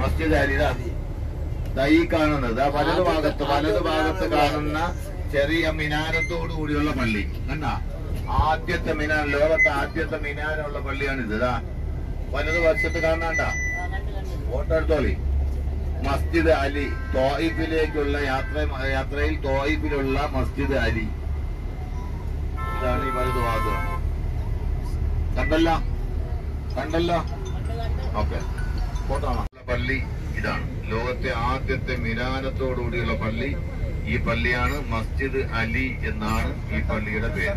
മസ്ജിദ് അലി ദാ. ദാ ഈ കാണുന്നത് ആ വലതു ഭാഗത്ത് വലതു ഭാഗത്ത് കാണുന്ന ചെറിയ മിനാരത്തോടു കൂടിയുള്ള പള്ളി. കണ്ട? ആദ്യത്തെ മിനാർ ലോകത്തെ ആദ്യത്തെ മിനാരമുള്ള പള്ളിയാണിത്. ഇതാ വലതു വശത്ത് കാണാണ്ട? ഫോട്ടോ എടുത്തോളി. മസ്ജിദ് അലി തോയിഫിലേക്കുള്ള യാത്ര യാത്രയിൽ തോയിഫിലുള്ള മസ്ജിദ് അലി. ഇതാണ് ഈ വലതു ഭാഗം കണ്ടല്ലോ? കണ്ടല്ലോ? ഓക്കെ. ഫോട്ടോ പള്ളി ഇതാണ് ലോകത്തെ ആദ്യത്തെ മിരാനത്തോടുകൂടിയുള്ള പള്ളി ഈ പള്ളിയാണ്. മസ്ജിദ് അലി എന്നാണ് ഈ പള്ളിയുടെ പേര്.